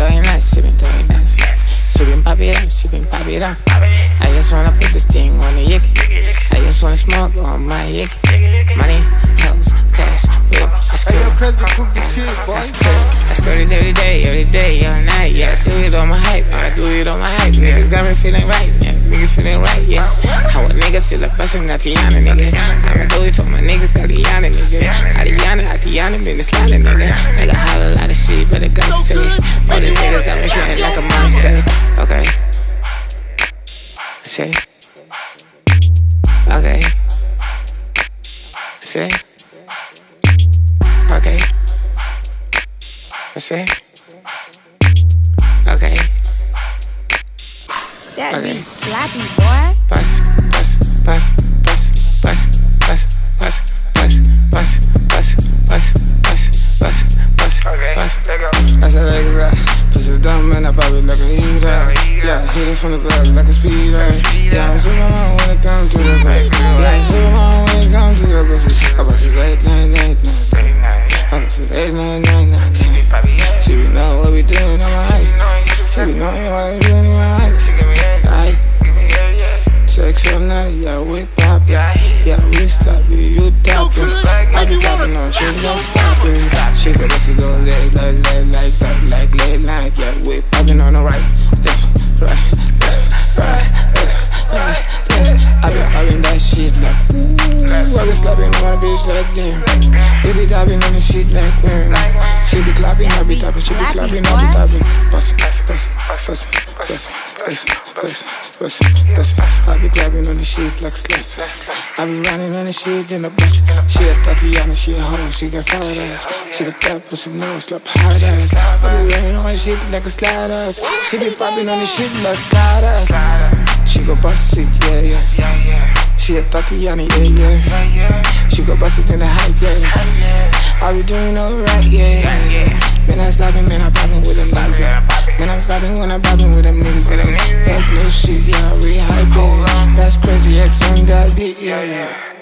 she been doing this. She been pop it up, she been pop it up. I just wanna put this thing on the yicky. I just wanna smoke on my yicky. Money, house, cash, whip, I screw. crazy cook the shit, boy. I screw. I screw this every day, every day, all night. Yeah, do it on my hype, I do it on my hype. Niggas got me feeling right, yeah. Niggas feeling right, yeah. How a nigga feel like busting Tatiana, nigga. I'ma do it for my niggas, Tatiana, nigga. Tatiana, Tatiana, been sliding, nigga. Nigga holla a lot of shit, but it got to say. All these niggas got me feeling like a monster. Okay. Say. Okay. Say. Okay. Say. Okay. That Okay. beat slappy, boy. I pop it like a heater. Yeah, hit it from the back like a speeder. Yeah, I'm Superman when it comes to the back. Yeah, I'm Superman when it comes to the pussy. I bust it late night, night, night. I bust it late night, night, night, night. Papi, yeah. She be know what we doing on my hype. You She be knowing what we doing on my hype. give me that. Hype. Give me yeah. Sex all night, yeah, we pop. Yeah. Yeah, we stop it, you tap it. I be tapping on shit, no stopping. She go, she go, leg, on my bitch like damn. We be dabbing on the shit like damn. She be clapping, I be tapping, she be clapping, I be tapping. Bust, bust, bust, bust, bust, bust, bust, bust. I be clapping on the shit like sluts. I be running on the shit in the bush. She a Tatiana, she a hoe, she got fat ass. She the bad pussy, no slap hard ass. I be running on my shit like a slide ass. She be popping on the shit like slide ass. She go bust it, yeah, yeah. She a Tatiana, yeah, yeah. She go bust it in the hype, yeah. I be doing alright, yeah. Yeah. Man, I slapping, man, I popping with them niggas, yeah. Man, I'm slapping when I'm popping with them niggas, yeah. That's new shit, yeah, re hype, yeah. That's crazy, X1 got beat, yeah, yeah.